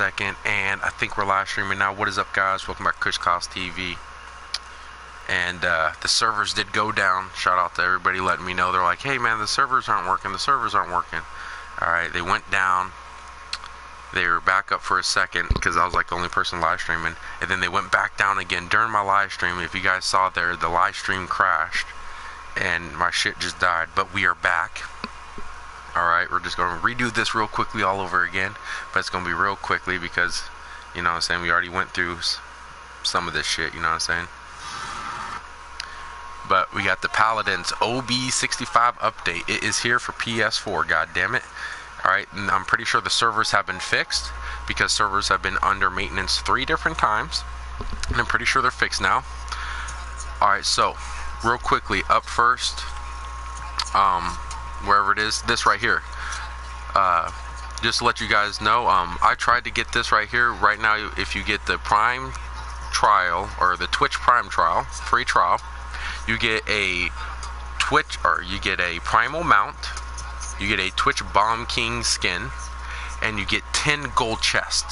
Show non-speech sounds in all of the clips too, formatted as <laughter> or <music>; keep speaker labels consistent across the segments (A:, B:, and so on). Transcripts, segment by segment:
A: second, and I think we're live streaming now. What is up, guys? Welcome back to Kush TV. And uh, the servers did go down. Shout out to everybody letting me know. They're like, hey, man, the servers aren't working. The servers aren't working. All right, they went down. They were back up for a second because I was like the only person live streaming. And then they went back down again during my live stream. If you guys saw there, the live stream crashed and my shit just died. But we are back. Alright, we're just going to redo this real quickly all over again. But it's going to be real quickly because, you know what I'm saying, we already went through some of this shit, you know what I'm saying? But we got the Paladins OB65 update. It is here for PS4, god damn it. Alright, and I'm pretty sure the servers have been fixed because servers have been under maintenance three different times. And I'm pretty sure they're fixed now. Alright, so, real quickly, up first, um, wherever it is, this right here. Uh, just to let you guys know, um, I tried to get this right here. Right now, if you get the Prime trial or the Twitch Prime trial, free trial, you get a Twitch or you get a Primal mount, you get a Twitch Bomb King skin, and you get 10 gold chest.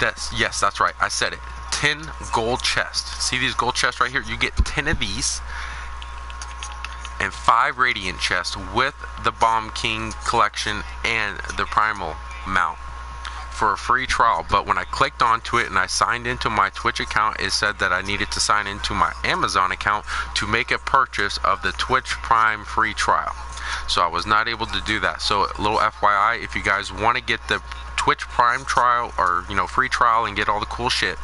A: That's yes, that's right. I said it. 10 gold chests. See these gold chests right here? You get 10 of these and five radiant chests with the bomb king collection and the primal mount for a free trial. But when i clicked onto it and i signed into my twitch account it said that i needed to sign into my amazon account to make a purchase of the twitch prime free trial. So i was not able to do that. So a little fyi if you guys want to get the twitch prime trial or you know free trial and get all the cool shit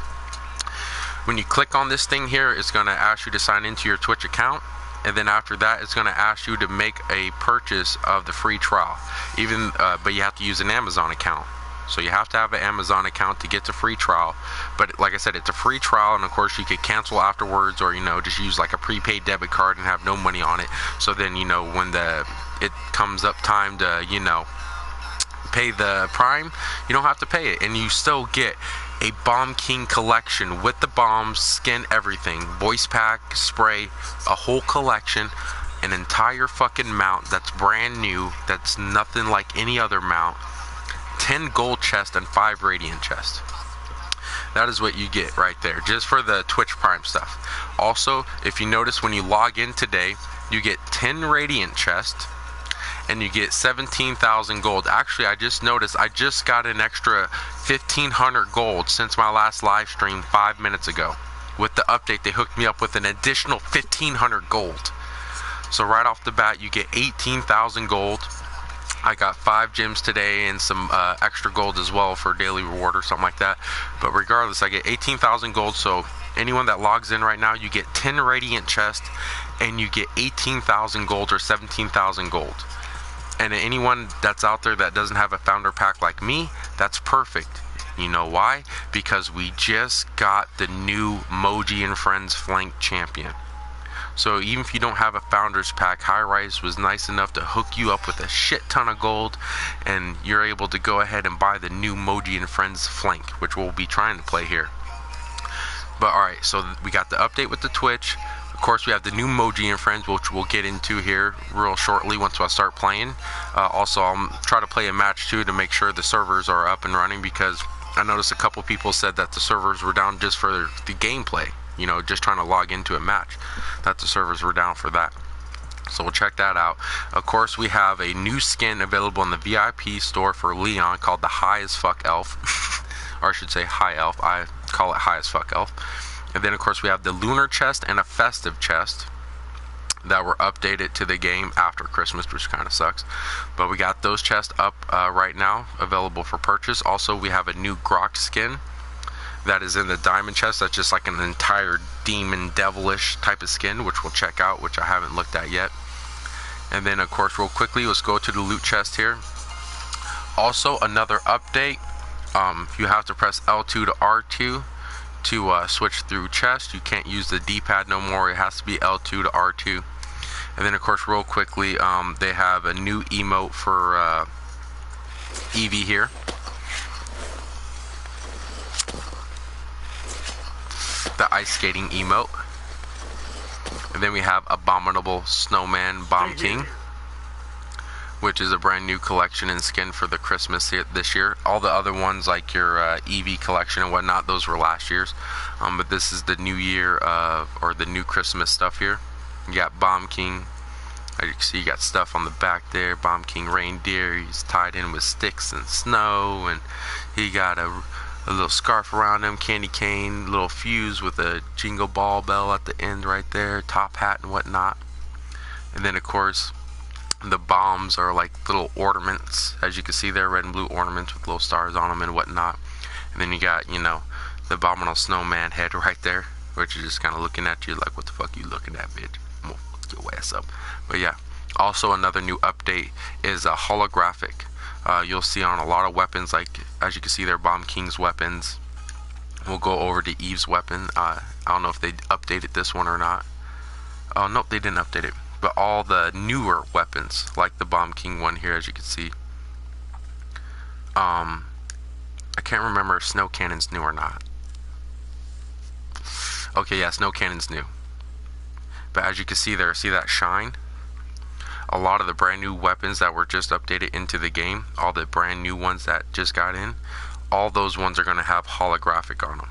A: when you click on this thing here it's going to ask you to sign into your twitch account and then after that it's going to ask you to make a purchase of the free trial. Even uh, but you have to use an amazon account. So you have to have an amazon account to get the free trial. But like i said it's a free trial and of course you could cancel afterwards or you know just use like a prepaid debit card and have no money on it. So then you know when the it comes up time to you know pay the prime you don't have to pay it. And you still get a Bomb King collection with the bombs, skin, everything, voice pack, spray, a whole collection, an entire fucking mount that's brand new, that's nothing like any other mount, 10 gold chest and 5 radiant chest. That is what you get right there, just for the Twitch Prime stuff. Also, if you notice when you log in today, you get 10 radiant chest and you get 17,000 gold. Actually, I just noticed I just got an extra 1,500 gold since my last live stream five minutes ago. With the update, they hooked me up with an additional 1,500 gold. So right off the bat, you get 18,000 gold. I got five gems today and some uh, extra gold as well for daily reward or something like that. But regardless, I get 18,000 gold. So anyone that logs in right now, you get 10 radiant chest and you get 18,000 gold or 17,000 gold. And anyone that's out there that doesn't have a founder pack like me, that's perfect. You know why? Because we just got the new Moji and Friends Flank Champion. So even if you don't have a founders pack, Hi-Rez was nice enough to hook you up with a shit ton of gold, and you're able to go ahead and buy the new Moji and Friends Flank, which we'll be trying to play here. But alright, so we got the update with the Twitch. Of course, we have the new Moji and Friends, which we'll get into here real shortly once I start playing. Uh, also, I'll try to play a match too to make sure the servers are up and running because I noticed a couple people said that the servers were down just for the gameplay. You know, just trying to log into a match. That the servers were down for that. So we'll check that out. Of course, we have a new skin available in the VIP store for Lian called the High as Fuck Elf. <laughs> or I should say High Elf. I call it High as Fuck Elf. And then, of course, we have the Lunar Chest and a Festive Chest that were updated to the game after Christmas, which kind of sucks. But we got those chests up uh, right now, available for purchase. Also, we have a new Grohk skin that is in the diamond chest. That's just like an entire demon devilish type of skin, which we'll check out, which I haven't looked at yet. And then, of course, real quickly, let's go to the loot chest here. Also, another update. Um, you have to press L2 to R2 to uh, switch through chest. You can't use the D-pad no more. It has to be L2 to R2. And then, of course, real quickly, um, they have a new emote for uh, Evie here. The ice skating emote. And then we have Abominable Snowman Bomb King. Which is a brand new collection and skin for the Christmas this year. All the other ones, like your uh, Evie collection and whatnot, those were last year's. Um, but this is the new year of, or the new Christmas stuff here. You got Bomb King. Can see, you got stuff on the back there. Bomb King reindeer. He's tied in with sticks and snow, and he got a, a little scarf around him, candy cane, little fuse with a jingle ball bell at the end right there, top hat and whatnot. And then, of course, the bombs are like little ornaments, as you can see there, red and blue ornaments with little stars on them and whatnot. And then you got, you know, the abominable snowman head right there, which is just kind of looking at you like, what the fuck you looking at, bitch? I'm gonna fuck your ass up. But yeah, also another new update is a holographic. Uh, you'll see on a lot of weapons, like as you can see there, Bomb King's weapons. We'll go over to Eve's weapon. Uh, I don't know if they updated this one or not. Oh, nope, they didn't update it but all the newer weapons, like the Bomb King one here, as you can see. Um, I can't remember if Snow Cannon's new or not. Okay, yeah, Snow Cannon's new. But as you can see there, see that shine? A lot of the brand new weapons that were just updated into the game, all the brand new ones that just got in, all those ones are going to have holographic on them.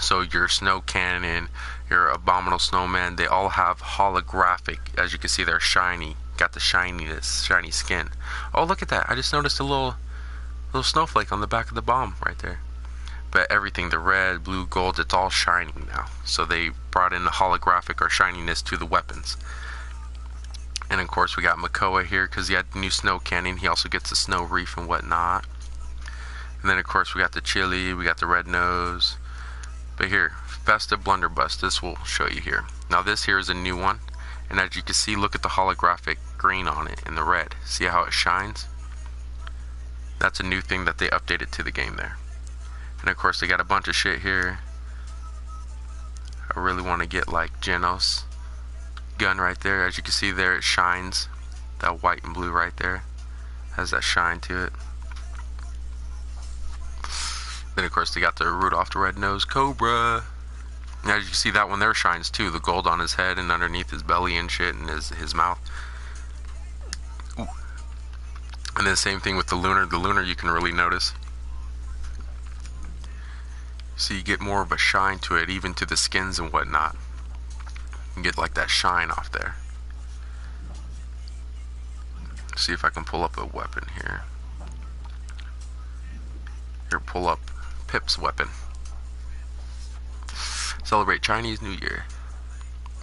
A: So your Snow Cannon, your Abominable Snowman, they all have holographic. As you can see, they're shiny. Got the shininess, shiny skin. Oh, look at that! I just noticed a little, little snowflake on the back of the bomb right there. But everything, the red, blue, gold, it's all shining now. So they brought in the holographic or shininess to the weapons. And of course, we got Makoa here because he had the new snow cannon. He also gets the snow reef and whatnot. And then, of course, we got the chili, we got the red nose. But here, Festive Blunderbuss, this will show you here. Now this here is a new one, and as you can see, look at the holographic green on it in the red. See how it shines? That's a new thing that they updated to the game there. And of course, they got a bunch of shit here. I really want to get like Jenos gun right there. As you can see there, it shines. That white and blue right there has that shine to it. Then of course they got the Rudolph the Red-Nosed Cobra. As you see, that one there shines too. The gold on his head and underneath his belly and shit and his, his mouth. Ooh. And then same thing with the lunar. The lunar you can really notice. So you get more of a shine to it, even to the skins and whatnot. You get like that shine off there. See if I can pull up a weapon here. Here, pull up Pip's weapon. Celebrate Chinese New Year.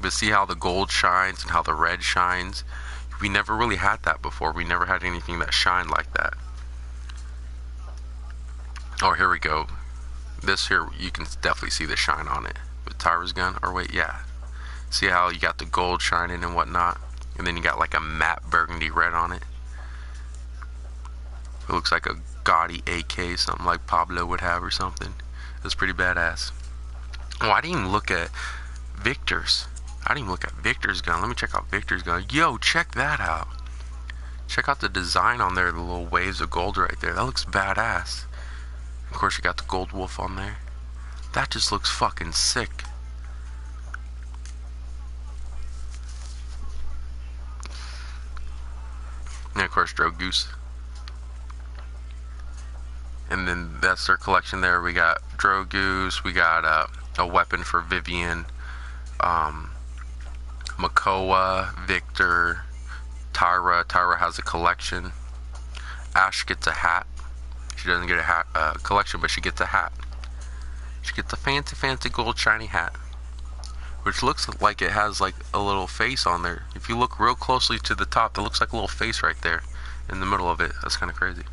A: But see how the gold shines and how the red shines? We never really had that before. We never had anything that shined like that. Oh, here we go. This here, you can definitely see the shine on it. With Tyra's gun. Or wait, yeah. See how you got the gold shining and whatnot? And then you got like a matte burgundy red on it. It looks like a gaudy AK, something like Pablo would have or something. It's pretty badass. Oh, I didn't even look at Viktor's. I didn't even look at Viktor's gun. Let me check out Viktor's gun. Yo, check that out. Check out the design on there, the little waves of gold right there. That looks badass. Of course, you got the gold wolf on there. That just looks fucking sick. And of course, Drogoz and then that's their collection there. We got Drogoz, we got uh, a weapon for Vivian, um, Makoa, Viktor, Tyra. Tyra has a collection. Ash gets a hat. She doesn't get a hat uh, collection, but she gets a hat. She gets a fancy, fancy gold shiny hat, which looks like it has like a little face on there. If you look real closely to the top, it looks like a little face right there in the middle of it. That's kind of crazy.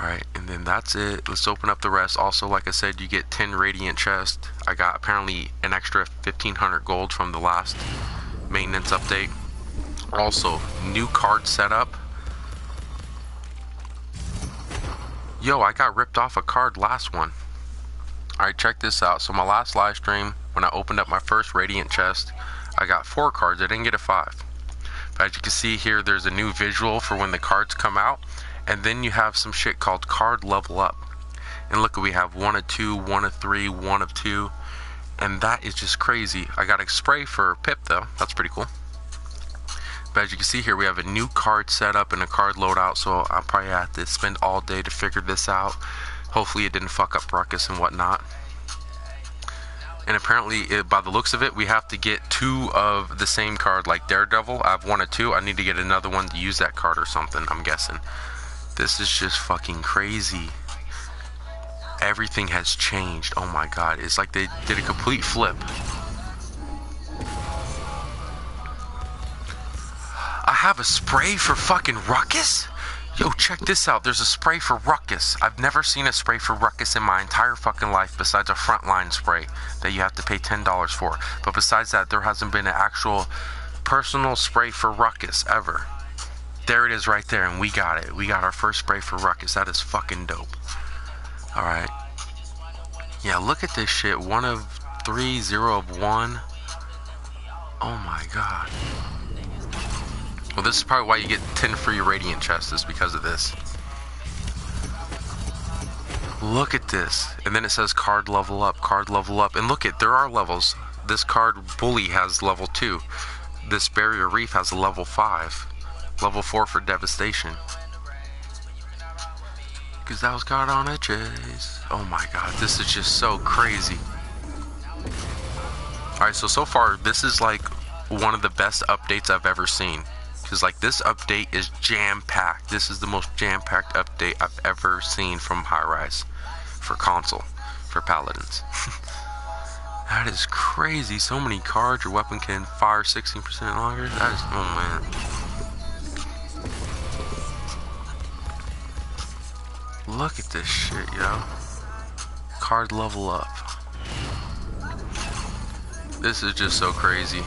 A: Alright, and then that's it. Let's open up the rest. Also, like I said, you get 10 Radiant Chest. I got apparently an extra 1500 gold from the last maintenance update. Also, new card setup. Yo, I got ripped off a card last one. Alright, check this out. So my last live stream, when I opened up my first Radiant Chest, I got four cards. I didn't get a five. But as you can see here, there's a new visual for when the cards come out and then you have some shit called card level up and look we have one of two one of three one of two and that is just crazy i got a spray for pip though that's pretty cool But as you can see here, we have a new card set up and a card loadout, so I'll probably have to spend all day to figure this out. Hopefully it didn't fuck up Ruckus and whatnot. And apparently, it, by the looks of it, we have to get two of the same card, like Daredevil. I have one or two. I need to get another one to use that card or something, I'm guessing. This is just fucking crazy. Everything has changed. Oh my god. It's like they did a complete flip. I have a spray for fucking Ruckus? Yo, check this out. There's a spray for Ruckus. I've never seen a spray for Ruckus in my entire fucking life besides a frontline spray that you have to pay $10 for. But besides that, there hasn't been an actual personal spray for Ruckus ever. There it is right there, and we got it. We got our first spray for Ruckus. That is fucking dope. Alright. Yeah, look at this shit. One of three, zero of one. Oh my god. Well, this is probably why you get 10 free Radiant chests, is because of this. Look at this. And then it says card level up, card level up. And look at, there are levels. This card Bully has level 2. This Barrier Reef has a level 5. Level 4 for Devastation. Because that was caught on edges. Oh my god, this is just so crazy. Alright, so so far, this is like one of the best updates I've ever seen. Because like this update is jam-packed. This is the most jam-packed update I've ever seen from Hi-Rez for console, for Paladins. <laughs> that is crazy. So many cards. Your weapon can fire 16% longer. That is, oh man. Look at this shit, yo. Card level up. This is just so crazy.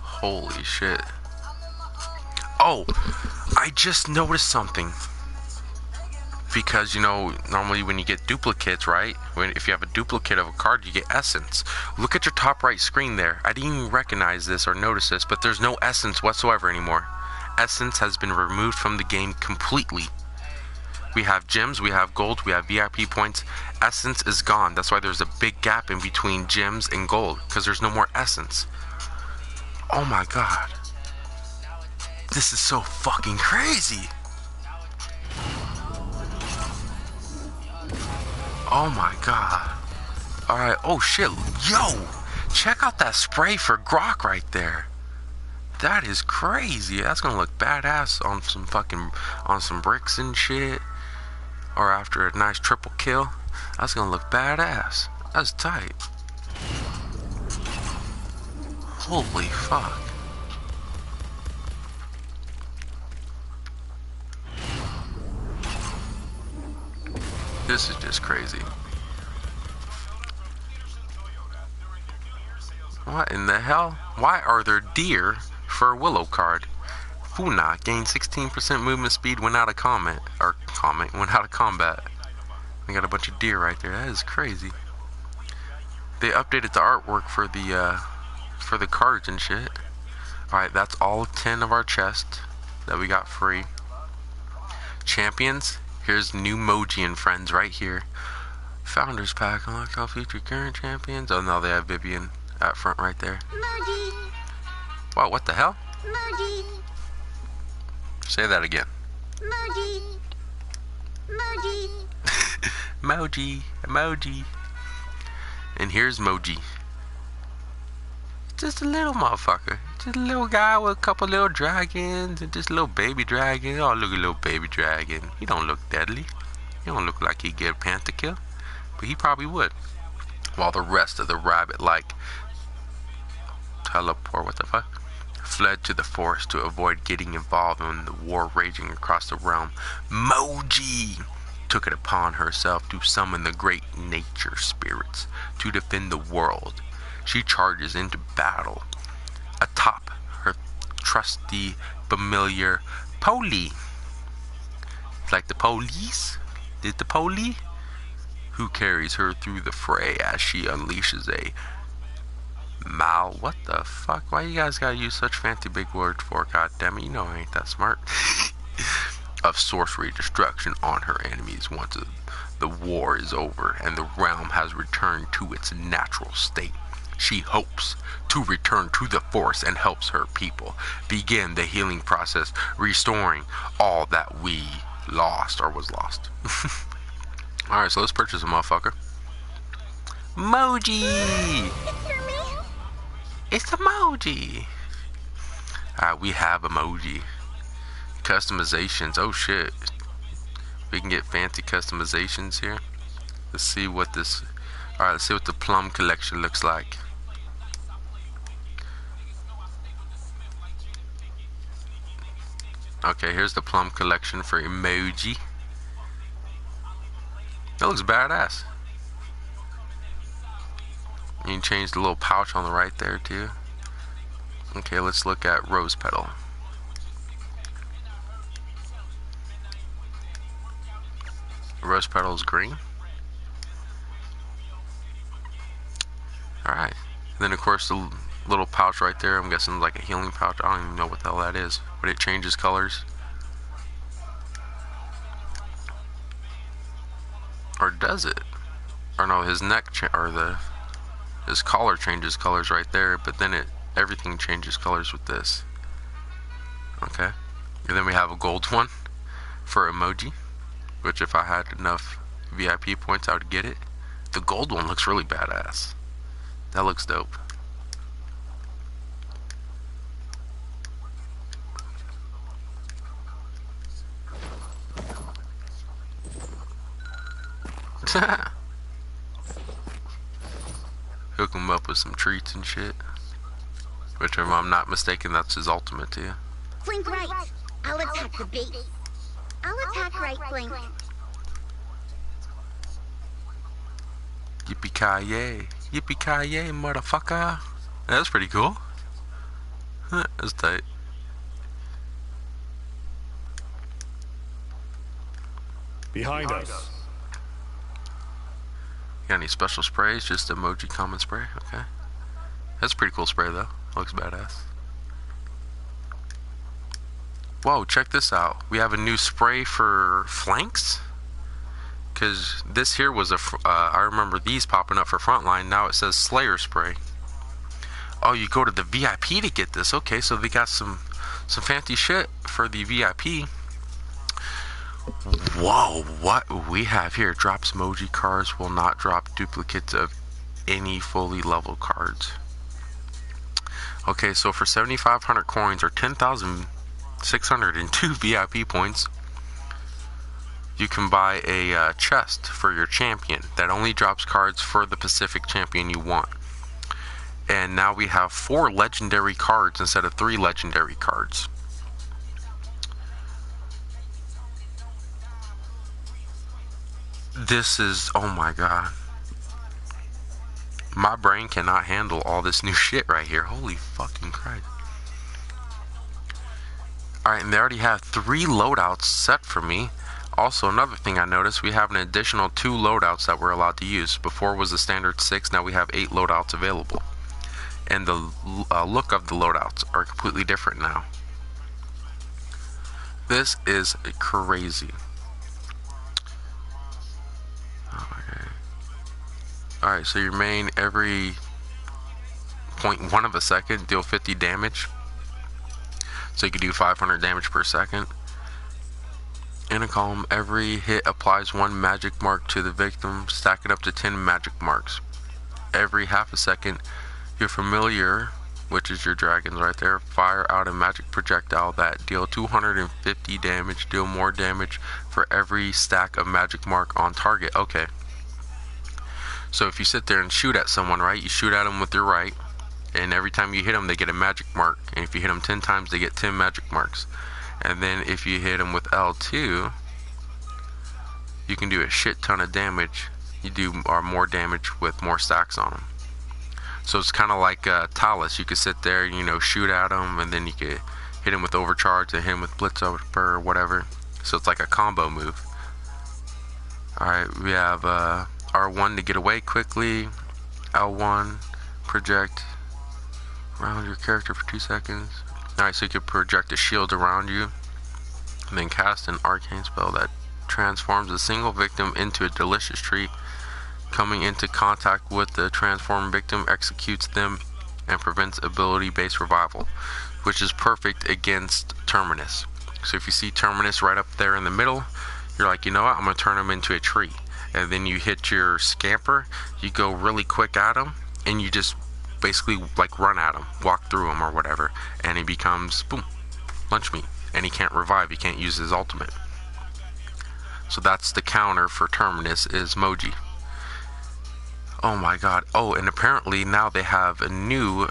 A: Holy shit. Oh, I just noticed something. Because, you know, normally when you get duplicates, right? When If you have a duplicate of a card, you get essence. Look at your top right screen there. I didn't even recognize this or notice this, but there's no essence whatsoever anymore. Essence has been removed from the game completely. We have gems, we have gold, we have VIP points. Essence is gone. That's why there's a big gap in between gems and gold, because there's no more essence. Oh my god. This is so fucking crazy. Oh my god. Alright, oh shit. Yo! Check out that spray for Grohk right there. That is crazy. That's gonna look badass on some fucking on some bricks and shit. Or after a nice triple kill. That's gonna look badass. That's tight. Holy fuck. This is just crazy. What in the hell? Why are there deer for a Willo card? Funa gained 16% movement speed when out of combat. Or comment, when out of combat. We got a bunch of deer right there. That is crazy. They updated the artwork for the uh, for the cards and shit. Alright, that's all 10 of our chests that we got free. Champions, here's new Moji and friends right here. Founders pack, unlock all future current champions. Oh no, they have Vivian at front right there. Wow, what the hell? Moji. Say that again. <laughs> Moji. Moji. Moji. Emoji. And here's Moji. Just a little motherfucker. Just a little guy with a couple little dragons and just a little baby dragon. Oh, look at little baby dragon. He don't look deadly. He don't look like he'd get a panther kill. But he probably would. While the rest of the rabbit-like teleport, what the fuck? Fled to the forest to avoid getting involved in the war raging across the realm. Moji took it upon herself to summon the great nature spirits to defend the world she charges into battle atop her trusty, familiar Poli. Like the police? Did the Poli? Who carries her through the fray as she unleashes a Mal. What the fuck? Why you guys gotta use such fancy big words for? God damn it, you know I ain't that smart. <laughs> of sorcery destruction on her enemies once the war is over and the realm has returned to its natural state. she hopes to return to the Force and helps her people begin the healing process, restoring all that we lost or was lost. <laughs> Alright, so let's purchase a motherfucker. Moji! <laughs> It's emoji! Alright, we have emoji. Customizations. Oh shit. We can get fancy customizations here. Let's see what this. Alright, let's see what the plum collection looks like. Okay, here's the plum collection for emoji. That looks badass. You can change the little pouch on the right there too. Okay, let's look at rose petal. Rose petal is green. Alright. Then of course the little pouch right there, I'm guessing like a healing pouch. I don't even know what the hell that is. But it changes colors. Or does it? Or no, his neck or the his collar changes colors right there, but then it everything changes colors with this. Okay. And then we have a gold one for emoji, which if I had enough VIP points, I would get it. The gold one looks really badass. That looks dope. <laughs> Hook him up with some treats and shit. Which, if I'm not mistaken, that's his ultimate too.
B: Blink right. I'll attack the base. I'll attack right blink.
A: Yippee ki yay! Yippee ki yay, motherfucker! That's pretty cool. <laughs> That's tight.
C: Behind us.
A: Got any special sprays? Just emoji common spray? Okay. That's pretty cool spray though. Looks badass. Whoa, check this out. We have a new spray for flanks. Because this here was a. Uh, I remember these popping up for frontline. Now it says Slayer spray. Oh, you go to the VIP to get this. Okay, so they got some some fancy shit for the VIP. Whoa, what we have here drops emoji cards will not drop duplicates of any fully level cards. Okay, so for 7,500 coins or 10,602 <laughs> VIP points, you can buy a uh, chest for your champion that only drops cards for the Pacific champion you want. And now we have four legendary cards instead of three legendary cards. This is, oh my god. My brain cannot handle all this new <laughs> shit right here. Holy fucking Christ. Alright, and they already have three loadouts set for me. Also, another thing I noticed, we have an additional two loadouts that we're allowed to use. Before was the standard six, now we have eight loadouts available. And the uh, look of the loadouts are completely different now. This is crazy. Alright, so your main every 0.1 of a second deal 50 damage. So you can do 500 damage per second. In a column, every hit applies one magic mark to the victim, stacking up to 10 magic marks. Every half a second, your familiar, which is your dragons right there, fire out a magic projectile that deal 250 damage, deal more damage for every stack of magic mark on target. Okay. So if you sit there and shoot at someone, right, you shoot at them with your right, and every time you hit them, they get a magic mark. And if you hit them 10 times, they get 10 magic marks. And then if you hit them with L2, you can do a shit ton of damage. You do or more damage with more stacks on them. So it's kind of like uh, Talus. You could sit there, you know, shoot at them, and then you could hit him with overcharge and hit him with blitz over or whatever. So it's like a combo move. Alright, we have uh, R1 to get away quickly. L1, project around your character for two seconds. Alright, so you can project a shield around you. And then cast an arcane spell that transforms a single victim into a delicious treat. coming into contact with the transformed victim executes them and prevents ability based revival, which is perfect against Terminus. So if you see Terminus right up there in the middle, you're like, you know what, I'm going to turn him into a tree. And then you hit your scamper, you go really quick at him, and you just basically like run at him, walk through him or whatever, and he becomes, boom, lunch meat. And he can't revive, he can't use his ultimate. So that's the counter for Terminus is Moji. Oh my god. Oh, and apparently now they have a new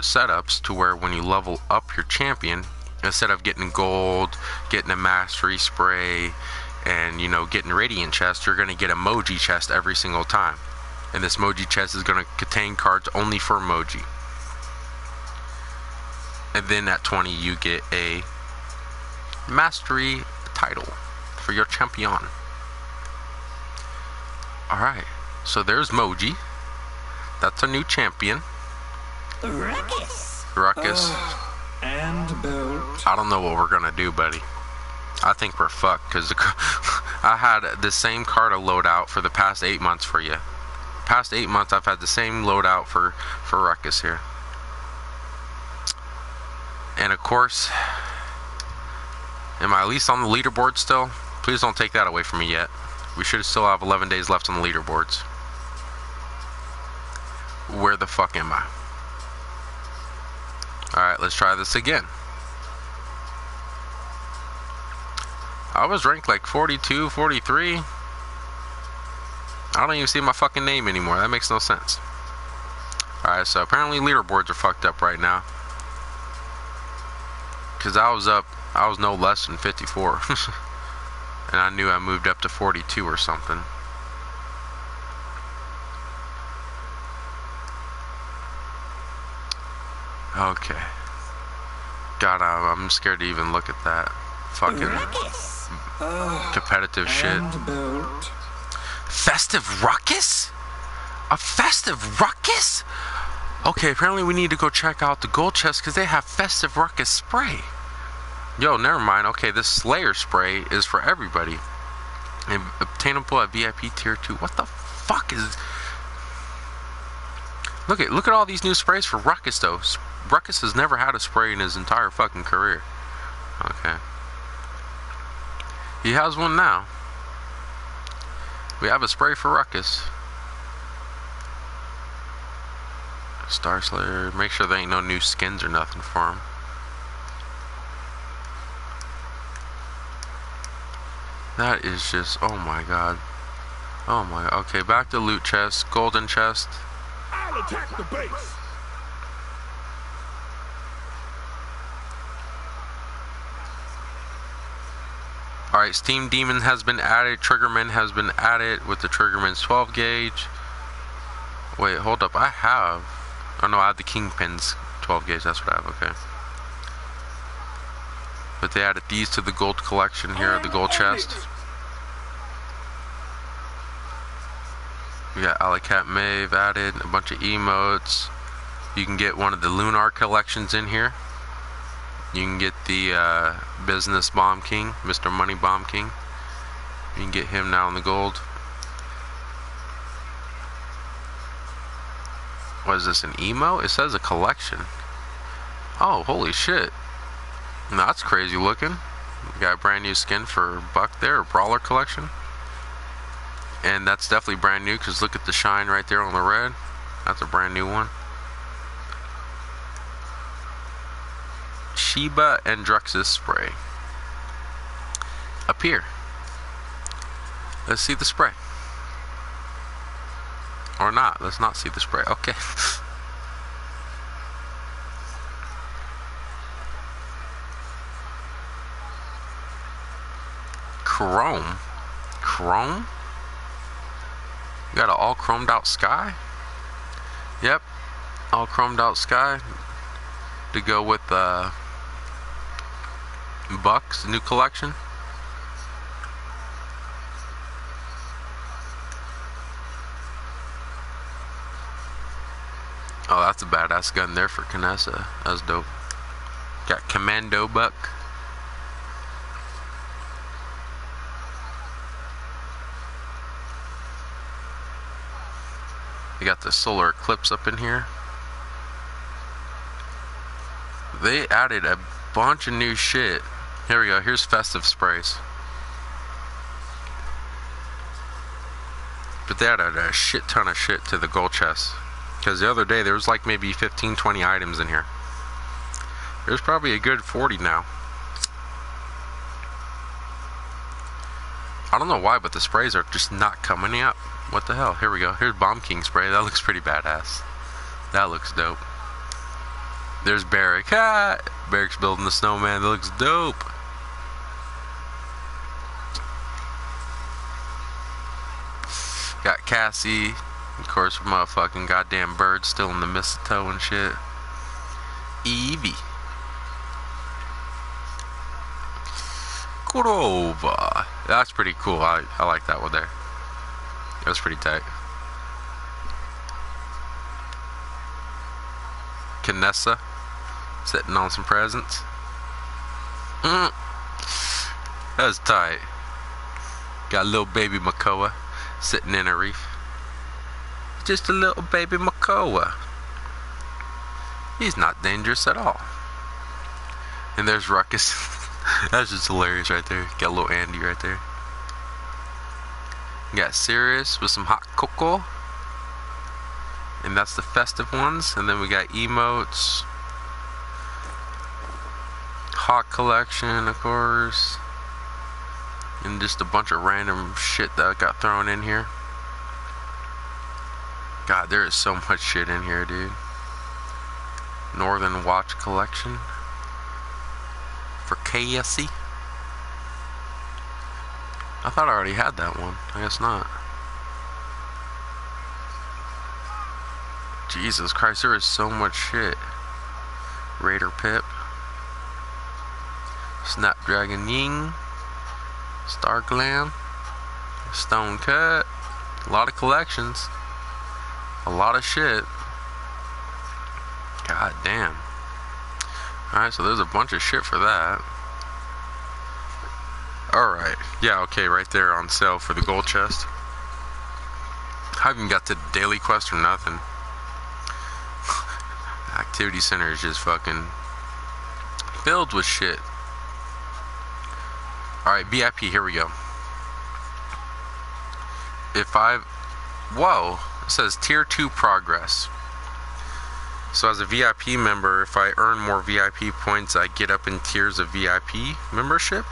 A: setups to where when you level up your champion, instead of getting gold, getting a mastery spray, and you know, getting radiant chest, you're gonna get a Moji chest every single time. And this Moji chest is gonna contain cards only for Moji. And then at 20 you get a mastery title for your champion. Alright. So there's Moji. That's a new champion.
B: Ruckus.
A: Ruckus. Oh.
C: And belt.
A: I don't know what we're gonna do, buddy. I think we're fucked because <laughs> I had the same car to load out for the past eight months for you. Past eight months, I've had the same loadout for for Ruckus here. And of course, am I at least on the leaderboard still? Please don't take that away from me yet. We should still have 11 days left on the leaderboards. Where the fuck am I? Alright, let's try this again. I was ranked like 42, 43. I don't even see my fucking name anymore. That makes no sense. Alright, so apparently leaderboards are fucked up right now. Because I was up, I was no less than 54. <laughs> and I knew I moved up to 42 or something. Okay. God, I'm scared to even look at that fucking
B: Ruckus.
A: Competitive shit. Festive ruckus? A festive ruckus? Okay, apparently we need to go check out the gold chest because they have festive ruckus spray. Yo, never mind. Okay, this Slayer spray is for everybody. And obtainable at VIP tier 2. What the fuck is... Look at look at all these new sprays for Ruckus though. Ruckus has never had a spray in his entire fucking career. Okay. He has one now. We have a spray for Ruckus. Star Slayer. Make sure there ain't no new skins or nothing for him. That is just, oh my god. Oh my, okay, back to loot chest, golden chest.
C: I'll attack the base.
A: Alright, Steam Demon has been added, Triggerman has been added with the Triggerman's 12 gauge. Wait, hold up, I have. Oh no, I have the Kingpin's 12 gauge, that's what I have, okay. But they added these to the gold collection here, the gold chest. We got Alicat Maeve added, a bunch of emotes. You can get one of the Lunar collections in here. You can get the uh, Business Bomb King, Mr. Money Bomb King. You can get him now in the gold. What is this, an emo? It says a collection. Oh, holy shit. No, that's crazy looking. Got a brand new skin for Buck there, a Brawler collection. And that's definitely brand new because look at the shine right there on the red. That's a brand new one. Sheba and Druxus spray. Up here. Let's see the spray. Or not. Let's not see the spray. Okay. <laughs> Chrome. Chrome? You got an all chromed out sky? Yep. All chromed out sky. To go with uh Bucks new collection. Oh, that's a badass gun there for Kinessa. That's dope. Got Commando Buck. They got the solar eclipse up in here. They added a bunch of new shit. Here we go. Here's festive sprays. But they added a shit ton of shit to the gold chest. Because the other day there was like maybe 15, 20 items in here. There's probably a good 40 now. I don't know why, but the sprays are just not coming up. What the hell? Here we go. Here's Bomb King spray. That <laughs> looks pretty badass. That looks dope. There's Barik. Ah! Barik's building the snowman. That looks dope. Got Cassie. Of course, motherfucking goddamn bird still in the mistletoe and shit. Evie. Kurova. That's pretty cool. I, I like that one there. That was pretty tight. Kinessa sitting on some presents. Mm. That was tight. Got little baby Makoa sitting in a reef. Just a little baby Makoa. He's not dangerous at all. And there's Ruckus. <laughs> That's just hilarious right there. Got a little Andy right there. got Seris with some hot cocoa. And that's the festive ones. And then we got emotes. Hot collection, of course. And just a bunch of random shit that got thrown in here. God, there is so <laughs> much shit in here, dude. Northern Watch Collection for KSC. I thought I already had that one. I guess not. Jesus Christ, there is so much shit. Raider Pip. Snapdragon Ying. Star Glam. Stone Cut. A lot of collections. A lot of shit. God damn. Alright, so there's a bunch of shit for that. Alright. Yeah, okay, right there on sale for the gold chest. I haven't got to daily quest or nothing. <laughs> Activity center is just fucking filled with shit. Alright, VIP, here we go. If I... Whoa! It says Tier 2 Progress. So as a VIP member, if I earn more VIP points, I get up in tiers of VIP membership.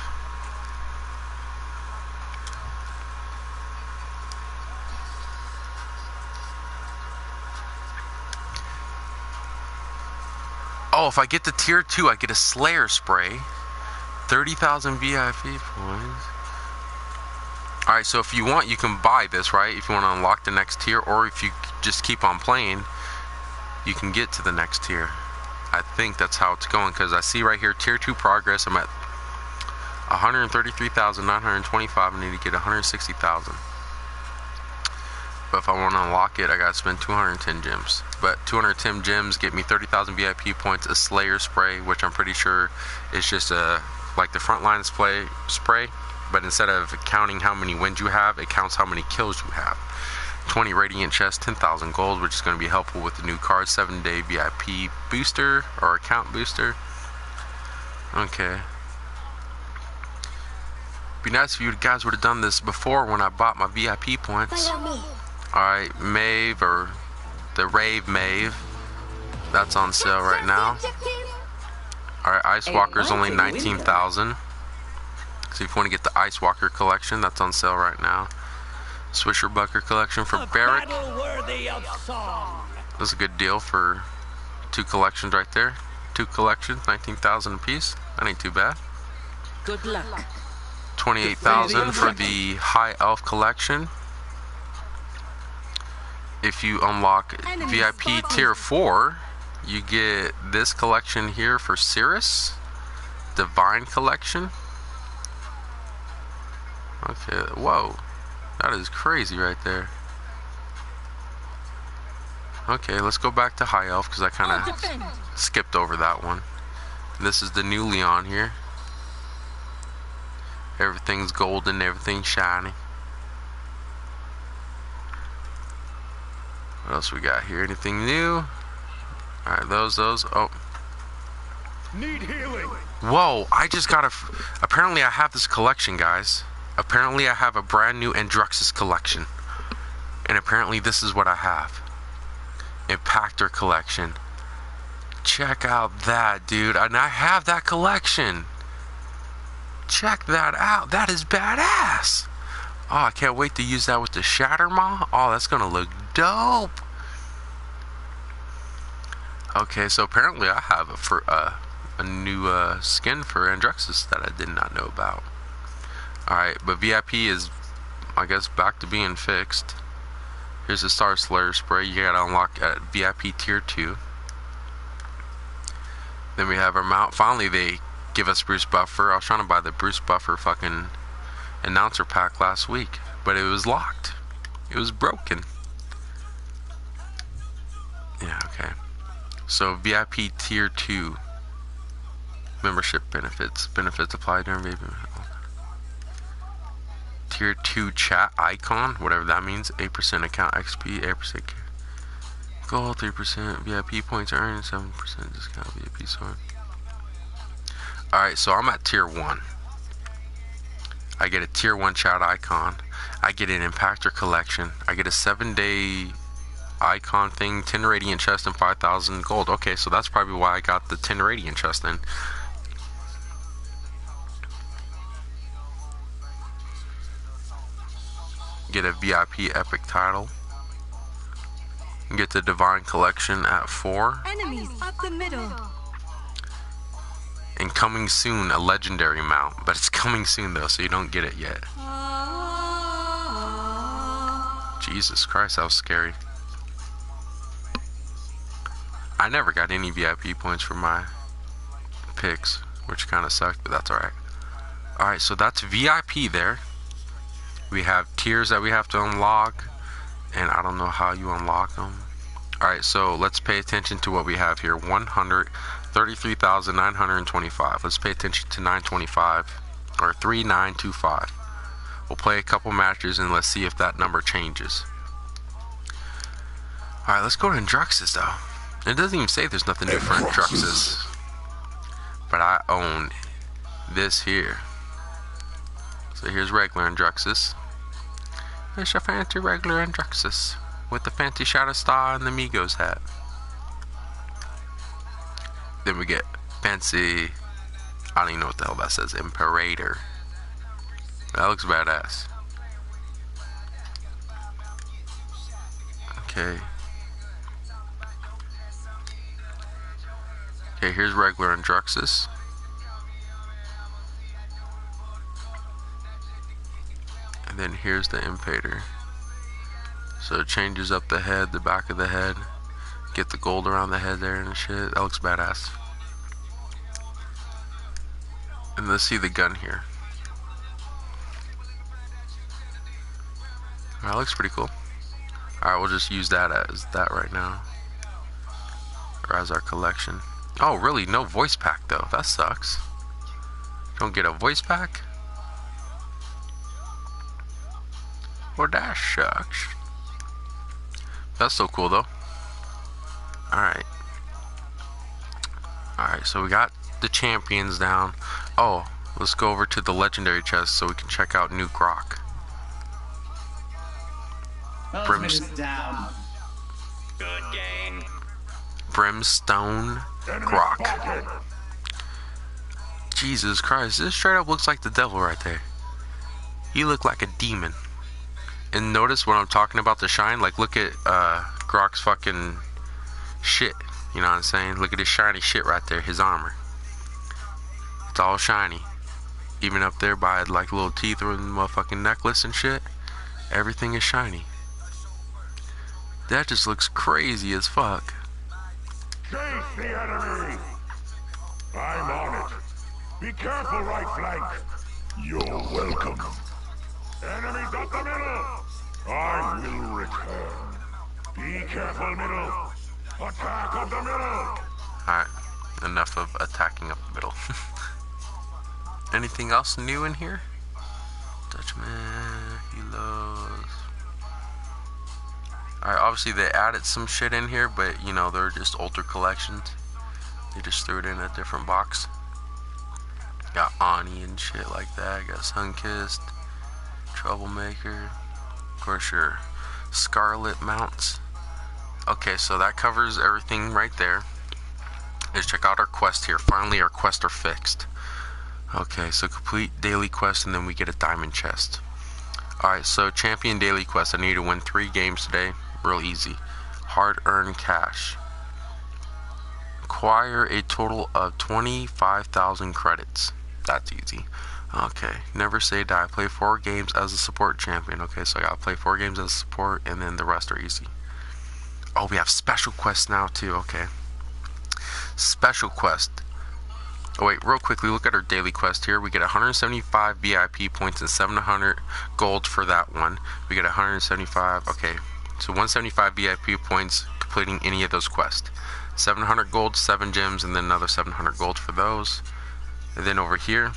A: Oh, if I get to tier 2, I get a Slayer spray. 30,000 VIP points. Alright, so if you want, you can buy this, right? If you want to unlock the next tier, or if you just keep on playing, you can get to the next tier. I think that's how it's going, because I see right here, tier 2 progress, I'm at 133,925, I need to get 160,000. But if I want to unlock it, I gotta spend 210 gems. But 210 gems get me 30,000 VIP points, a Slayer spray, which I'm pretty sure is just a like the frontline spray spray. But instead of counting how many wins you have, it counts how many kills you have. 20 radiant chest, 10,000 gold, which is going to be helpful with the new card, 7 day VIP booster or account booster. Okay. Be nice if you guys would have done this before when I bought my VIP points. Alright, Maeve or the Rave Maeve. That's on sale right now. Alright, Ice Walker's only 19,000. So if you want to get the Ice Walker collection, that's on sale right now. Swisher Bucker collection for Barik. That's a good deal for two collections right there. Two collections, 19,000 a piece. That ain't too bad.
D: Good luck.
A: 28,000 for the High Elf collection. If you unlock VIP tier 4, you get this collection here for Seris. Divine collection. Okay, whoa. That is crazy right there. Okay, let's go back to High Elf because I kind of <laughs> skipped over that one. This is the new Lian here. Everything's golden, everything's shiny. What else we got here? Anything new? Alright, those, those. Oh.
C: Need healing.
A: Whoa, I just got a. Apparently, I have this collection, guys. Apparently, I have a brand new Androxus collection. And apparently, this is what I have Impactor collection. Check out that, dude. And I have that collection. Check that out. That is badass. Oh, I can't wait to use that with the Shattermaw. Oh, that's gonna look dope. Okay, so apparently I have a for uh, a new uh, skin for Androxus that I did not know about. All right, but VIP is, I guess, back to being fixed. Here's the Star Slayer spray. You gotta unlock at VIP tier two. Then we have our mount. Finally, they give us Bruce Buffer. I was trying to buy the Bruce Buffer fucking announcer pack last week, but it was locked. It was broken. Yeah, okay. So VIP tier two membership benefits. Benefits apply during baby. Tier two chat icon, whatever that means. Eight percent account XP, eight percent gold, three percent VIP points earned, seven percent discount VIP sword. Alright, so I'm at tier one. I get a tier one chat icon. I get an impactor collection. I get a seven day icon thing, 10 radiant chest and 5,000 gold. Okay, so that's probably why I got the 10 radiant chest then. Get a VIP epic title. Get the divine collection at 4.
E: Enemies up the middle.
A: And coming soon, a legendary mount. But it's coming soon though, so you don't get it yet. Oh. Jesus Christ, that was scary. I never got any VIP points for my picks, which kind of sucked, but that's alright. Alright, so that's VIP there. We have tiers that we have to unlock, and I don't know how you unlock them. Alright, so let's pay attention to what we have here 133,925. Let's pay attention to 925 or 3925. We'll play a couple matches and let's see if that number changes. Alright, let's go to Androxus though. It doesn't even say there's nothing new for Androxus. But I own this here. So here's regular Androxus. There's your fancy regular Androxus with the fancy Shadow Star and the Migos hat. Then we get fancy. I don't even know what the hell that says. Imperator. That looks badass. Okay. Okay, here's regular Androxus. And then here's the Impader. So it changes up the head, the back of the head. Get the gold around the head there and shit. That looks badass. And let's see the gun here. That looks pretty cool. Alright, we'll just use that as that right now. Or as our collection. Oh, really? No voice pack, though. That sucks. Don't get a voice pack? Well, that sucks. That's so cool, though. Alright. Alright, so we got the champions down. Oh, let's go over to the legendary chest so we can check out New Grohk.
F: Ultimate is
A: Brims-
F: Good game.
A: Brimstone Grohk. Jesus Christ, this straight up looks like the devil right there. He looked like a demon. And notice when I'm talking about the shine, like look at uh, Grohk's fucking shit. You know what I'm saying? Look at his shiny shit right there, his armor. It's all shiny. Even up there by like little teeth or the motherfucking necklace and shit. Everything is shiny. That just looks crazy as fuck.
C: Chase the enemy. I'm on it. Be careful, right flank. You're welcome. Enemies up the middle. I will return. Be careful, middle. Attack up the middle.
A: Alright, enough of attacking up the middle. <laughs> Anything else new in here? Dutchman, Helos. Alright, obviously they added some shit in here, but you know, they're just older collections. They just threw it in a different box. Got Ani and shit like that. Got Sunkissed, Troublemaker. Of course, your Scarlet mounts. Okay, so that covers everything right there. Let's check out our quest here. Finally, our quests are fixed. Okay, so complete daily quest and then we get a diamond chest. Alright, so champion daily quest. I need to win three games today. Real easy. Hard earned cash. Acquire a total of 25,000 credits. That's easy. Okay, never say die. Play four games as a support champion. Okay, so I gotta play four games as a support and then the rest are easy. Oh, we have special quests now too. Okay. Special quest. Oh wait, real quickly, look at our daily quest here. We get 175 VIP points and 700 gold for that one. We get 175. Okay, so 175 VIP points completing any of those quests. 700 gold, 7 gems, and then another 700 gold for those. And then over here,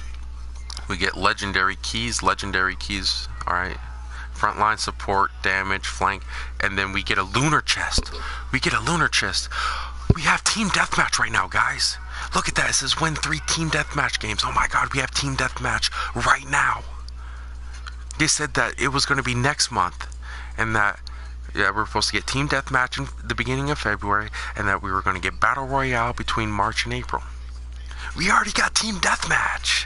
A: we get legendary keys. Legendary keys. All right. Frontline support, damage, flank, and then we get a lunar chest. We get a lunar chest. We have team deathmatch right now, guys. Look at that. It says win three team deathmatch games. Oh my god, we have team deathmatch right now. They said that it was going to be next month, and that yeah, we are supposed to get team deathmatch in the beginning of February, and that we were going to get battle royale between March and April. We already got team deathmatch,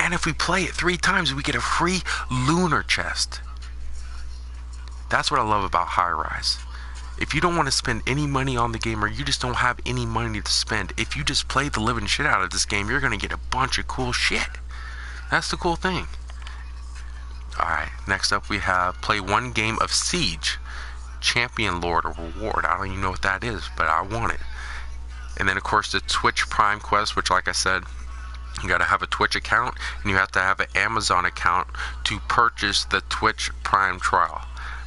A: and if we play it three times, we get a free lunar chest. That's what I love about Hi-Rez. If you don't want to spend any money on the game or you just don't have any money to spend, if you just play the living shit out of this game, you're going to get a bunch of cool shit. That's the cool thing. Alright, next up we have play one game of Siege. Champion Lord or reward. I don't even know what that is, but I want it. And then, of course, the Twitch Prime quest, which, like I said, you got to have a Twitch account and you have to have an Amazon account to purchase the Twitch Prime trial.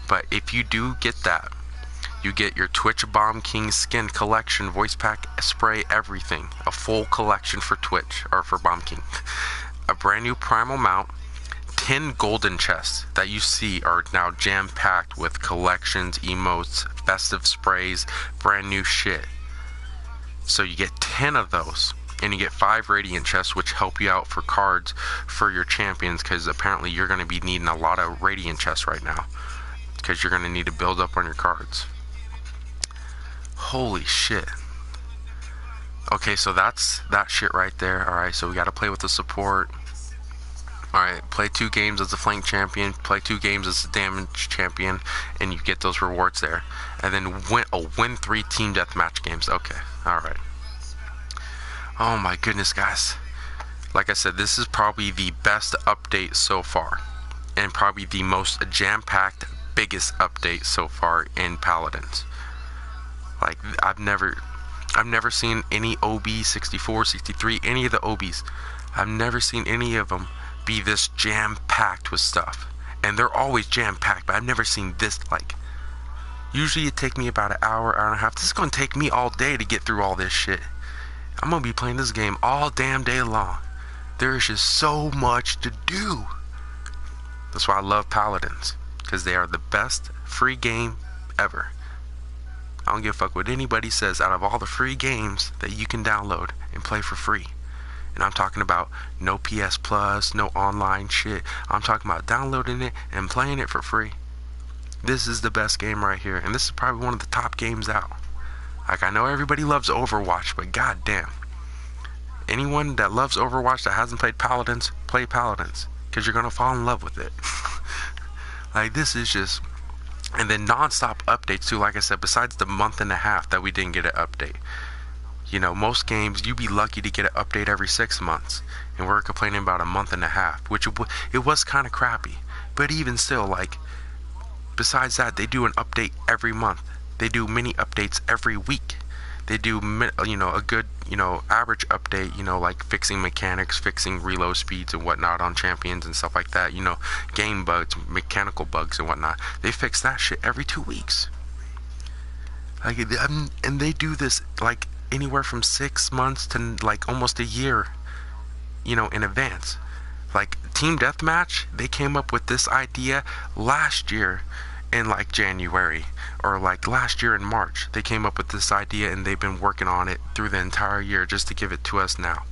A: But if you do get that, you get your Twitch Bomb King skin collection, voice pack, spray, everything. A full collection for Twitch, or for Bomb King. A brand new primal mount, 10 golden chests that you see are now jam packed with collections, emotes, festive sprays, brand new shit. So you get 10 of those. And you get 5 radiant chests, which help you out for cards for your champions, because apparently you're going to be needing a lot of radiant chests right now because you're going to need to build up on your cards. Holy shit. Okay, so that's that shit right there. Alright, so we got to play with the support. Alright, play two games as a flank champion, play two games as a damage champion, and you get those rewards there. And then win, oh, win three team deathmatch games. Okay, alright. Oh my goodness, guys. Like I said, this is probably the best update so far. And probably the most jam packed, biggest update so far in Paladins. Like I've never I've never seen any OB 64, 63, any of the OBs. I've never seen any of them be this jam packed with stuff. And they're always jam packed, but I've never seen this like Usually it take me about an hour, hour and a half. This is gonna take me all day to get through all this shit. I'm gonna be playing this game all damn day long. There is just so much to do. That's why I love Paladins because they are the best free game ever. I don't give a fuck what anybody says out of all the free games that you can download and play for free. And I'm talking about no PS Plus, no online shit. I'm talking about downloading it and playing it for free. This is the best game right here, and this is probably one of the top games out. Like I know everybody loves Overwatch, but goddamn. Anyone that loves Overwatch that hasn't played Paladins, play Paladins. Because you're gonna fall in love with it. <laughs> Like this is just and then non-stop updates too like i said besides the month and a half that we didn't get an update you know most games you'd be lucky to get an update every six months. And we're complaining about a month and a half which it was kind of crappy. But even still like besides that they do an update every month. They do mini updates every week. They do you know a good you know average update you know like fixing mechanics fixing reload speeds and whatnot on champions and stuff like that you know game bugs mechanical bugs and whatnot. They fix that shit every two weeks. Like and they do this like anywhere from six months to like almost a year you know in advance like team deathmatch they came up with this idea last year in like January or like last year in March. They came up with this idea and they've been working on it through the entire year just to give it to us now.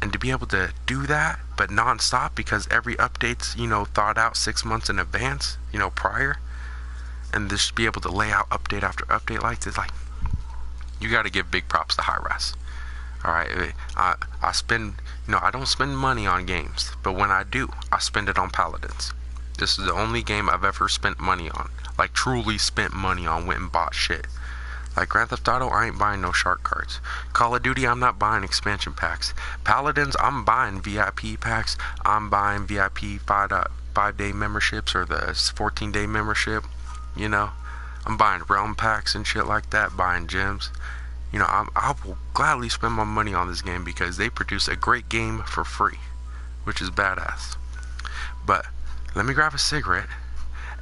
A: And to be able to do that, but non-stop because every update's, you know, thought out six months in advance, you know, prior, and just be able to lay out update after update like this, like, you got to give big props to Hi-Rez. All right, eh, I I spend, you know, I don't spend money on games, but when I do, I spend it on Paladins. This is the only game I've ever spent money on, like truly spent money on, went and bought shit. Like Grand Theft Auto, I ain't buying no shark cards. Call of Duty, I'm not buying expansion packs. Paladins, I'm buying VIP packs. I'm buying VIP five uh, five day memberships or the 14 day membership. You know, I'm buying realm packs and shit like that. Buying gems. You know, I'm, I will gladly spend my money on this game because they produce a great game for free, which is badass. But let me grab a cigarette,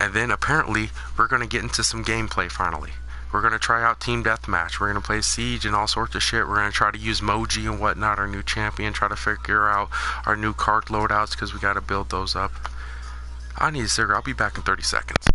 A: and then apparently we're gonna get into some gameplay finally. We're gonna try out Team Deathmatch. We're gonna play Siege and all sorts of shit. We're gonna try to use Moji and whatnot, our new champion. Try to figure out our new card loadouts because we gotta build those up. I need a cigarette. I'll be back in 30 seconds.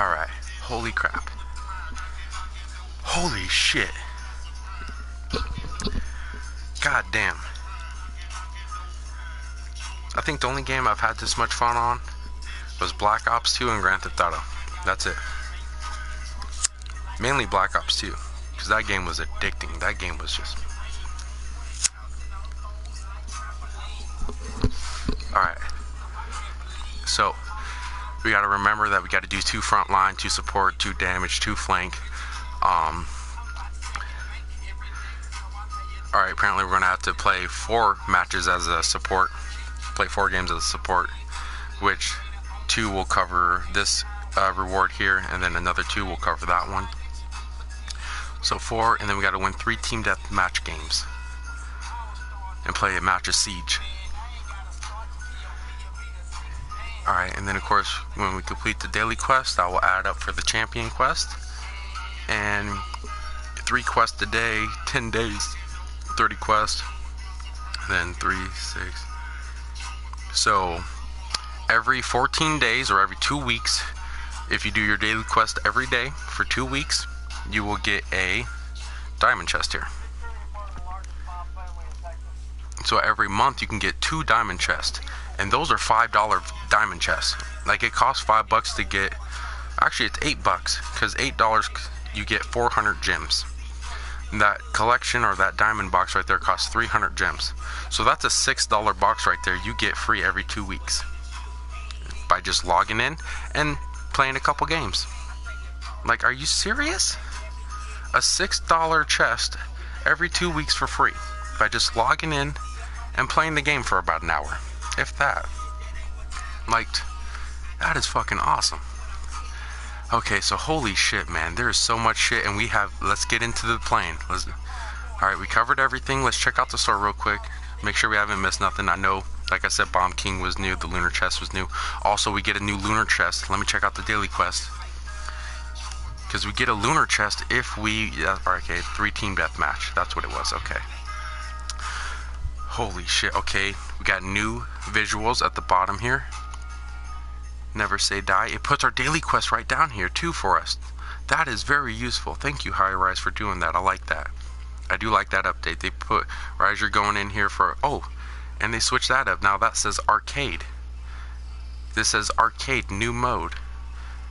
A: Alright. Holy crap. Holy shit. God damn. I think the only game I've had this much fun on was Black Ops 2 and Grand Theft Auto. That's it. Mainly Black Ops 2. Because that game was addicting. That game was just. Alright. So, we got to remember that we got to do two front line, two support, two damage, two flank. Um, all right, apparently we're gonna have to play four matches as a support, play four games as a support, which two will cover this uh, reward here, and then another two will cover that one. So four, and then we got to win three team death match games and play a match of siege. Alright, and then of course, when we complete the daily quest, I will add up for the champion quest. And three quests a day, 10 days, 30 quests, then three, six. So, every 14 days or every two weeks, if you do your daily quest every day for two weeks, you will get a diamond chest here. So every month you can get two diamond chests, and those are five dollar diamond chests. Like it costs five bucks to get. Actually, it's eight bucks because eight dollars you get 400 gems. That collection or that diamond box right there costs 300 gems. So that's a six dollar box right there. You get free every two weeks by just logging in and playing a couple games. Like, are you serious? A six dollar chest every two weeks for free by just logging in and playing the game for about an hour, if that. Like, that is fucking awesome. Okay, so holy shit, man, there is so much shit, and we have. Let's get into the plane. Let's. All right, we covered everything. Let's check out the store real quick. Make sure we haven't missed nothing. I know, like I said, Bomb King was new. The Lunar Chest was new. Also, we get a new Lunar Chest. Let me check out the daily quest. Because we get a Lunar Chest if we. Yeah, okay, three team deathmatch. That's what it was. Okay. Holy shit. Okay, we got new visuals at the bottom here. Never say die. It puts our daily quest right down here too for us. That is very useful. Thank you, Hi-Rez, for doing that. I like that. I do like that update. They put Rise, you're going in here for oh, and they switched that up. Now that says arcade. This says arcade new mode,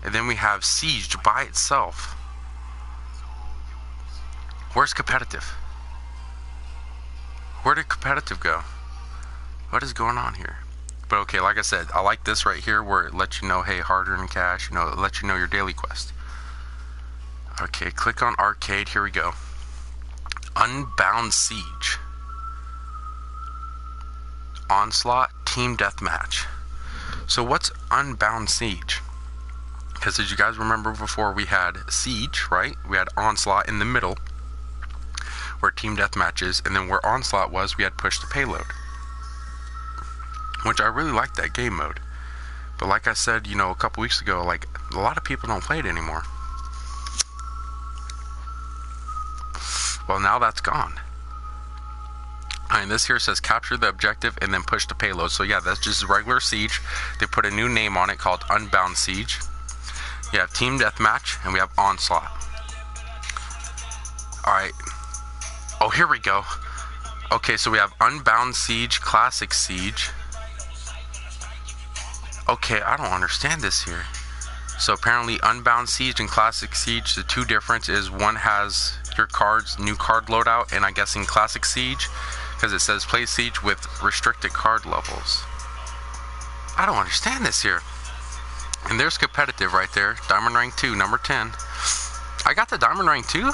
A: and then we have siege by itself. Where's competitive? Where did competitive go? What is going on here? But okay, like I said, I like this right here where it lets you know, hey, hard-earned cash. You know, it lets you know your daily quest. Okay, click on arcade. Here we go. Unbound Siege. Onslaught Team Deathmatch. So what's Unbound Siege? Because as you guys remember before, we had Siege, right? We had Onslaught in the middle, where Team death matches, and then where Onslaught was, we had Push the Payload. Which I really like that game mode. But like I said, you know, a couple weeks ago, like, a lot of people don't play it anymore. Well, now that's gone. And this here says capture the objective and then push the payload. So yeah, that's just regular siege. They put a new name on it called Unbound Siege. You have Team Deathmatch and we have Onslaught. Alright. Oh, here we go. Okay, so we have Unbound Siege, Classic Siege. Okay, I don't understand this here. So apparently Unbound Siege and Classic Siege, the two difference is one has your cards, new card loadout, and I guess in Classic Siege, because it says play Siege with restricted card levels. I don't understand this here. And there's competitive right there. Diamond rank 2, number 10. I got the diamond rank 2?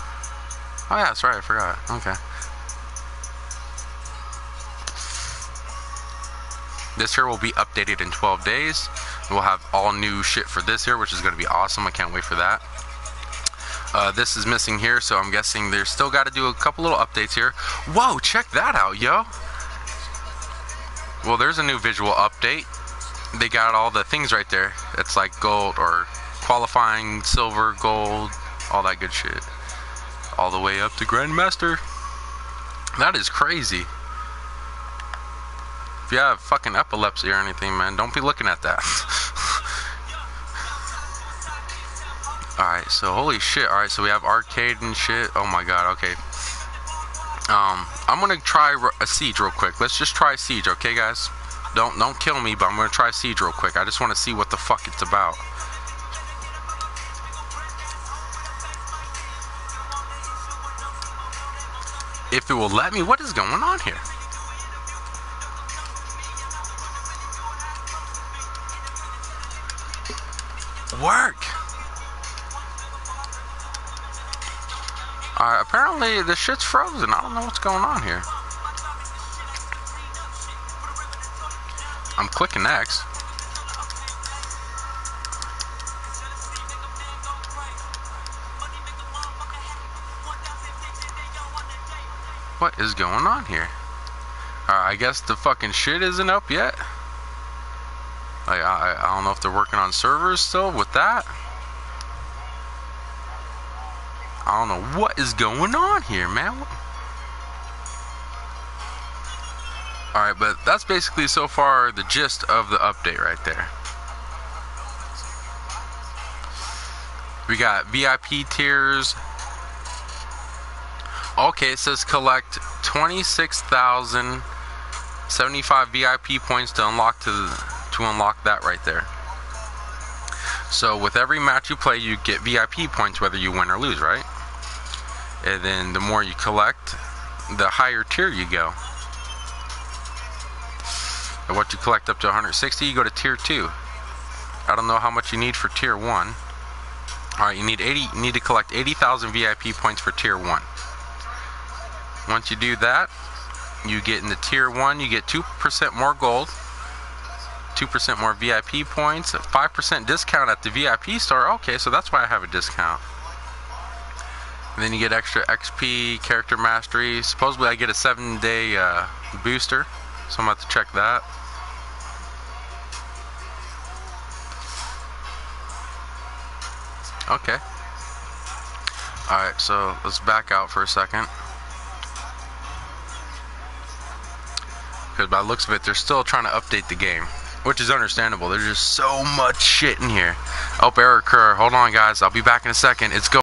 A: Oh yeah, that's right, I forgot. Okay. This here will be updated in 12 days. We'll have all new shit for this here, which is going to be awesome. I can't wait for that. Uh, this is missing here, so I'm guessing they're still got to do a couple little updates here. Whoa, check that out, yo. Well, there's a new visual update. They got all the things right there. It's like gold or qualifying, silver, gold, all that good shit. All the way up to Grandmaster. That is crazy. If you have fucking epilepsy or anything, man, don't be looking at that. <laughs> Alright, so holy shit. Alright, so we have arcade and shit. Oh my god, okay. Um, I'm gonna try a siege real quick. Let's just try siege, okay, guys? Don't don't kill me, but I'm gonna try siege real quick. I just want to see what the fuck it's about. If it will let me, what is going on here? Work. Alright, apparently the shit's frozen. I don't know what's going on here. I'm clicking next. What is going on here? Alright, I guess the fucking shit isn't up yet. Like, I, I don't know if they're working on servers still with that. I don't know what is going on here, man. Alright, but that's basically so far the gist of the update right there. We got VIP tiers. Okay, it says collect 26,075 VIP points to unlock to to unlock that right there. So with every match you play, you get VIP points whether you win or lose, right? And then the more you collect, the higher tier you go. And what you collect up to 160, you go to tier 2. I don't know how much you need for tier 1. Alright, you need 80 you need to collect 80,000 VIP points for tier 1. Once you do that, you get in the tier 1, you get 2% more gold, 2% more VIP points, 5% discount at the VIP store. Okay, so that's why I have a discount. And then you get extra XP, character mastery. Supposedly I get a 7 day uh, booster, so I'm about to check that. Okay. Alright, so let's back out for a second. Because by the looks of it, they're still trying to update the game which is understandable. There's just so much shit in here. Oh, error occur. Hold on, guys. I'll be back in a second. It's go.